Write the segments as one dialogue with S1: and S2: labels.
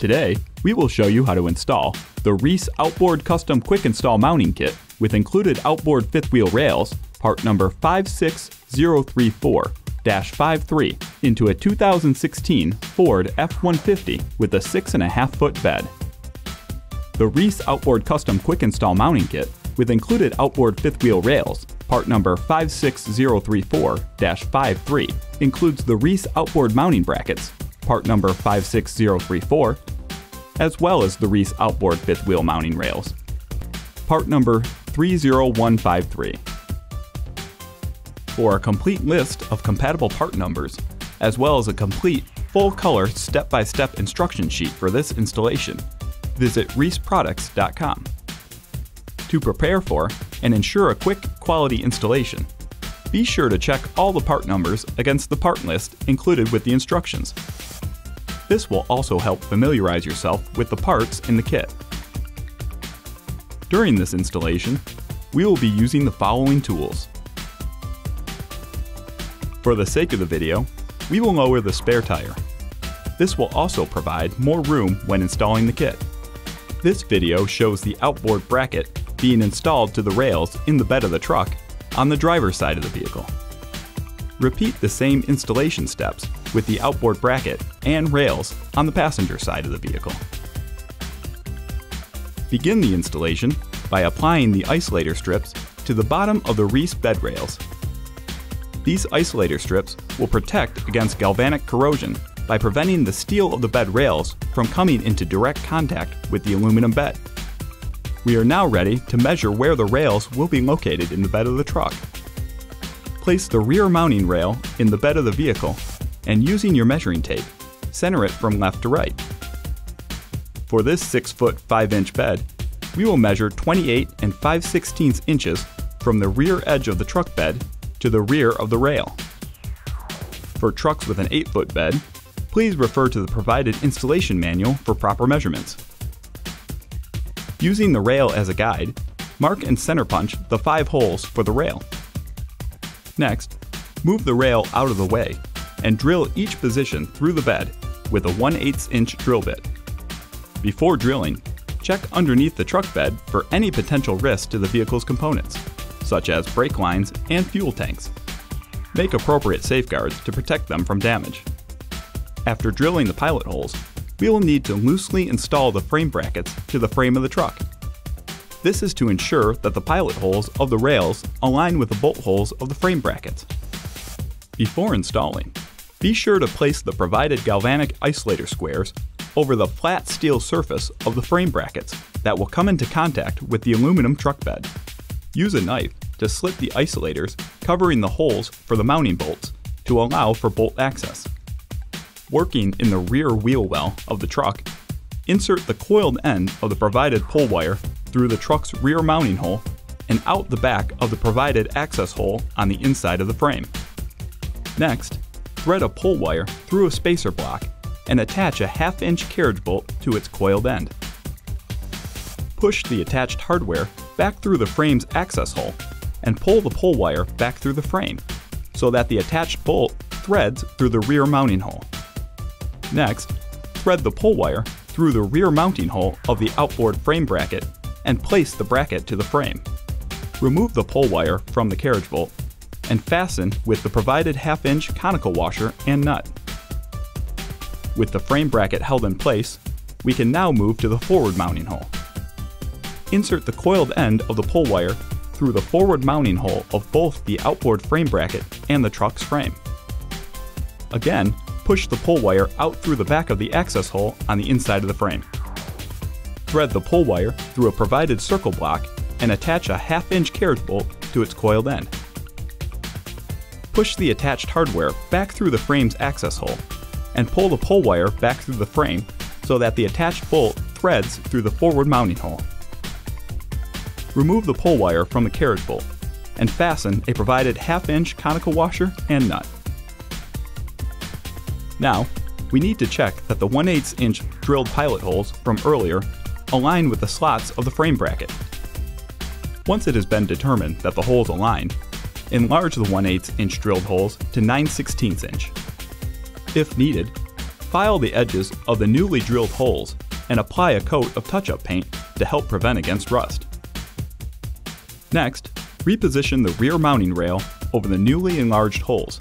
S1: Today, we will show you how to install the Reese Outboard Custom Quick Install Mounting Kit with included outboard fifth wheel rails, part number 56034-53, into a 2016 Ford F-150 with a 6.5 foot bed. The Reese Outboard Custom Quick Install Mounting Kit with included outboard fifth wheel rails, part number 56034-53, includes the Reese outboard mounting brackets, part number 56034, as well as the Reese outboard fifth wheel mounting rails, part number 30153. For a complete list of compatible part numbers, as well as a complete, full color step by step instruction sheet for this installation, visit reeseproducts.com. To prepare for and ensure a quick, quality installation, be sure to check all the part numbers against the part list included with the instructions. This will also help familiarize yourself with the parts in the kit. During this installation, we will be using the following tools. For the sake of the video, we will lower the spare tire. This will also provide more room when installing the kit. This video shows the outboard bracket being installed to the rails in the bed of the truck on the driver's side of the vehicle. Repeat the same installation steps with the outboard bracket and rails on the passenger side of the vehicle. Begin the installation by applying the isolator strips to the bottom of the Reese bed rails. These isolator strips will protect against galvanic corrosion by preventing the steel of the bed rails from coming into direct contact with the aluminum bed. We are now ready to measure where the rails will be located in the bed of the truck. Place the rear mounting rail in the bed of the vehicle and using your measuring tape, center it from left to right. For this 6 foot 5 inch bed, we will measure 28 and 5 16 inches from the rear edge of the truck bed to the rear of the rail. For trucks with an 8 foot bed, please refer to the provided installation manual for proper measurements. Using the rail as a guide, mark and center punch the five holes for the rail. Next, move the rail out of the way and drill each position through the bed with a 1 8 inch drill bit. Before drilling, check underneath the truck bed for any potential risk to the vehicle's components, such as brake lines and fuel tanks. Make appropriate safeguards to protect them from damage. After drilling the pilot holes, we will need to loosely install the frame brackets to the frame of the truck. This is to ensure that the pilot holes of the rails align with the bolt holes of the frame brackets. Before installing, be sure to place the provided galvanic isolator squares over the flat steel surface of the frame brackets that will come into contact with the aluminum truck bed. Use a knife to slit the isolators covering the holes for the mounting bolts to allow for bolt access. Working in the rear wheel well of the truck, insert the coiled end of the provided pull wire through the truck's rear mounting hole and out the back of the provided access hole on the inside of the frame. Next, thread a pull wire through a spacer block and attach a half inch carriage bolt to its coiled end. Push the attached hardware back through the frame's access hole and pull the pull wire back through the frame so that the attached bolt threads through the rear mounting hole. Next, thread the pull wire through the rear mounting hole of the outboard frame bracket and place the bracket to the frame. Remove the pull wire from the carriage bolt and fasten with the provided half inch conical washer and nut. With the frame bracket held in place, we can now move to the forward mounting hole. Insert the coiled end of the pull wire through the forward mounting hole of both the outboard frame bracket and the truck's frame. Again, push the pull wire out through the back of the access hole on the inside of the frame. Thread the pull wire through a provided circle block and attach a half inch carriage bolt to its coiled end. Push the attached hardware back through the frame's access hole and pull the pull wire back through the frame so that the attached bolt threads through the forward mounting hole. Remove the pull wire from the carriage bolt and fasten a provided half inch conical washer and nut. Now, we need to check that the 1 8 inch drilled pilot holes from earlier align with the slots of the frame bracket. Once it has been determined that the holes align, enlarge the 1 8 inch drilled holes to 9 16 inch. If needed, File the edges of the newly drilled holes and apply a coat of touch-up paint to help prevent against rust. Next, reposition the rear mounting rail over the newly enlarged holes.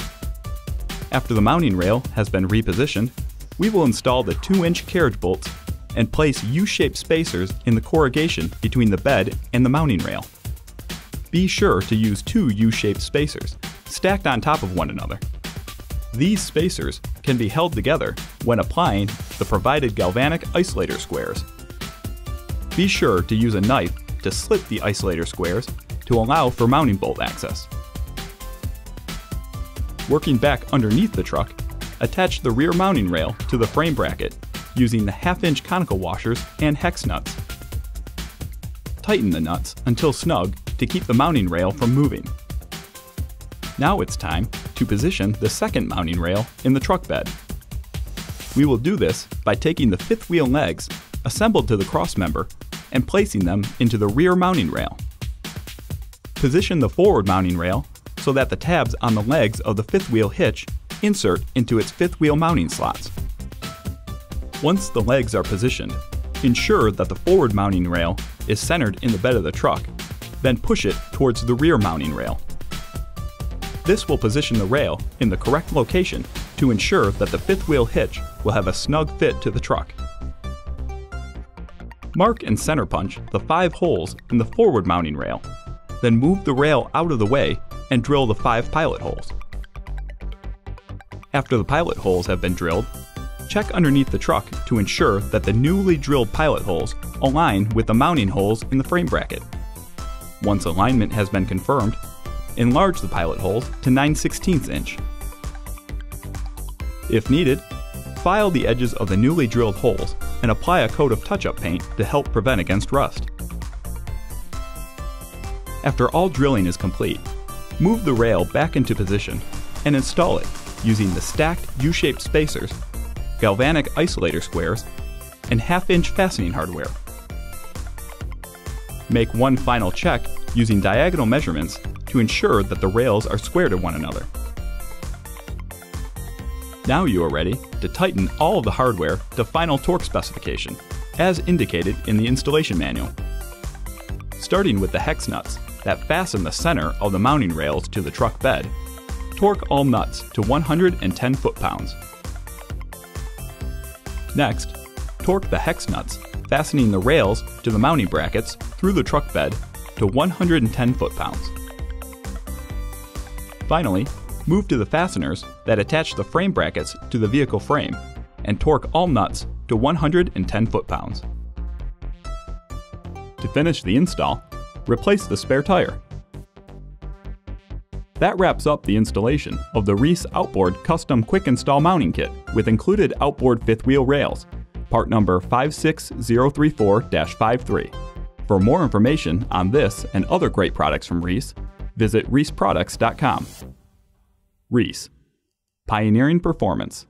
S1: After the mounting rail has been repositioned, we will install the 2-inch carriage bolts and place U-shaped spacers in the corrugation between the bed and the mounting rail. Be sure to use two U-shaped spacers, stacked on top of one another. These spacers can be held together when applying the provided galvanic isolator squares. Be sure to use a knife to slit the isolator squares to allow for mounting bolt access. Working back underneath the truck, attach the rear mounting rail to the frame bracket using the half-inch conical washers and hex nuts. Tighten the nuts until snug to keep the mounting rail from moving. Now it's time to position the second mounting rail in the truck bed. We will do this by taking the fifth wheel legs assembled to the crossmember and placing them into the rear mounting rail. Position the forward mounting rail so that the tabs on the legs of the fifth wheel hitch insert into its fifth wheel mounting slots. Once the legs are positioned, ensure that the forward mounting rail is centered in the bed of the truck, then push it towards the rear mounting rail. This will position the rail in the correct location to ensure that the fifth wheel hitch will have a snug fit to the truck. Mark and center punch the five holes in the forward mounting rail, then move the rail out of the way and drill the five pilot holes. After the pilot holes have been drilled, check underneath the truck to ensure that the newly drilled pilot holes align with the mounting holes in the frame bracket. Once alignment has been confirmed, enlarge the pilot holes to 9 16 inch. If needed, file the edges of the newly drilled holes and apply a coat of touch-up paint to help prevent against rust. After all drilling is complete, move the rail back into position and install it using the stacked U-shaped spacers, galvanic isolator squares, and half-inch fastening hardware. Make one final check using diagonal measurements to ensure that the rails are square to one another. Now you are ready to tighten all of the hardware to final torque specification, as indicated in the installation manual. Starting with the hex nuts that fasten the center of the mounting rails to the truck bed, torque all nuts to 110 foot-pounds. Next, torque the hex nuts, fastening the rails to the mounting brackets through the truck bed to 110 foot-pounds. Finally, move to the fasteners that attach the frame brackets to the vehicle frame and torque all nuts to 110 foot-pounds. To finish the install, replace the spare tire. That wraps up the installation of the Reese Outboard Custom Quick Install Mounting Kit with included outboard fifth wheel rails, part number 56034-53. For more information on this and other great products from Reese, visit reeseproducts.com. Reese, pioneering performance.